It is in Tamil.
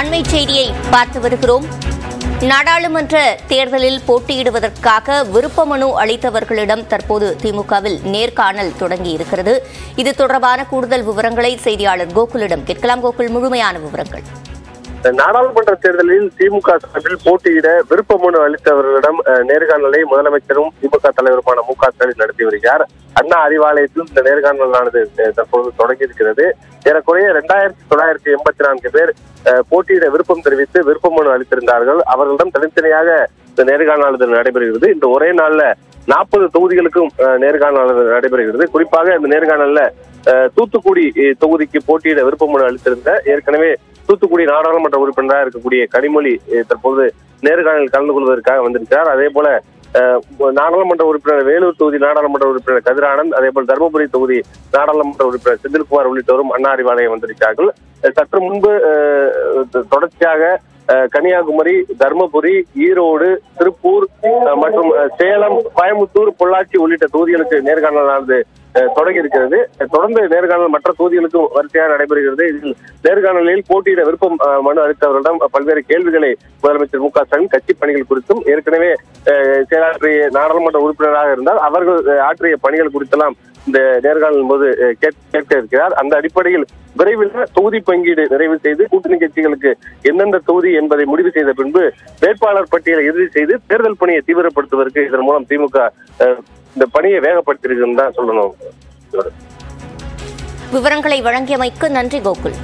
அண்மை செய்தியை பார்த்து வருகிறோம். நாடாளுமன்ற தேர்தலில் போட்டியிடுவதற்காக விருப்பமனு அளித்தவர்களிடம் தற்போது திமுகவில் நேர்காணல் தொடங்கி இருக்கிறது இது தொடர்பான கூடுதல் விவரங்களை செய்தியாளர் கோகுலிடம் கேட்கலாம். கோகுல் முழுமையான விவரங்கள். நாடாளுமன்ற தேர்தலில் திமுக சார்பில் போட்டியிட விருப்ப மனு அளித்தவர்களிடம் நேர்காணலை முதலமைச்சரும் திமுக தலைவருமான மு க ஸ்டாலின் நடத்தி வருகிறார். அண்ணா அறிவாலயத்தில் இந்த நேர்காணலானது தற்போது தொடங்கி இருக்கிறது. ஏறக்குறைய இரண்டாயிரத்தி தொள்ளாயிரத்தி எண்பத்தி நான்கு பேர் போட்டியிட விருப்பம் தெரிவித்து விருப்ப மனு அளித்திருந்தார்கள். அவர்களிடம் தனித்தனியாக இந்த நேர்காணலானது நடைபெறுகிறது. இந்த ஒரே நாள்ல நாற்பது தொகுதிகளுக்கும் நேர்காணல் நடைபெறுகிறது. குறிப்பாக இந்த நேர்காணல்ல தூத்துக்குடி தொகுதிக்கு போட்டியிட விருப்ப மனு அளித்திருந்த ஏற்கனவே தூத்துக்குடி நாடாளுமன்ற உறுப்பினராக இருக்கக்கூடிய கனிமொழி தற்போது நேர்காணலில் கலந்து கொள்வதற்காக வந்திருக்கிறார். அதே போல நாடாளுமன்ற உறுப்பினர் வேலூர் தொகுதி நாடாளுமன்ற உறுப்பினர் கதிரானந்த் அதே போல தருமபுரி தொகுதி நாடாளுமன்ற உறுப்பினர் செந்தில்குமார் உள்ளிட்டோரும் அண்ணா அறிவாலயம் வந்திருக்கிறார்கள். சற்று முன்பு அஹ், தொடர்ச்சியாக கன்னியாகுமரி தர்மபுரி ஈரோடு திருப்பூர் மற்றும் சேலம் கோயம்புத்தூர் பொள்ளாச்சி உள்ளிட்ட தொகுதிகளுக்கு நேர்காணலானது தொடங்கி இருக்கிறது. தொடர்ந்து நேர்காணல் மற்ற தொகுதிகளுக்கும் வரிசையாக நடைபெறுகிறது. இதில் நேர்காணலில் போட்டியிட விருப்பம் மனு அளித்தவர்களிடம் பல்வேறு கேள்விகளை முதலமைச்சர் மு க ஸ்டாலின் கட்சி பணிகள் குறித்தும் ஏற்கனவே செயலாற்றிய நாடாளுமன்ற உறுப்பினராக இருந்தால் அவர்கள் ஆற்றிய பணிகள் குறித்தெல்லாம் இந்த நேர்காணலின் போது கேட்- கேட்க இருக்கிறார் அந்த அடிப்படையில் விரைவில் தொகுதி பங்கீடு நிறைவு செய்து கூட்டணி கட்சிகளுக்கு எந்தெந்த தொகுதி என்பதை முடிவு செய்த பின்பு வேட்பாளர் பட்டியலை இறுதி செய்து தேர்தல் பணியை தீவிரப்படுத்துவதற்கு இதன் மூலம் திமுக அஹ், இந்த பணியை வேகப்படுத்திருக்குன்னு தான் சொல்லணும். விவரங்களை வழங்கியமைக்கு நன்றி கோகுல்.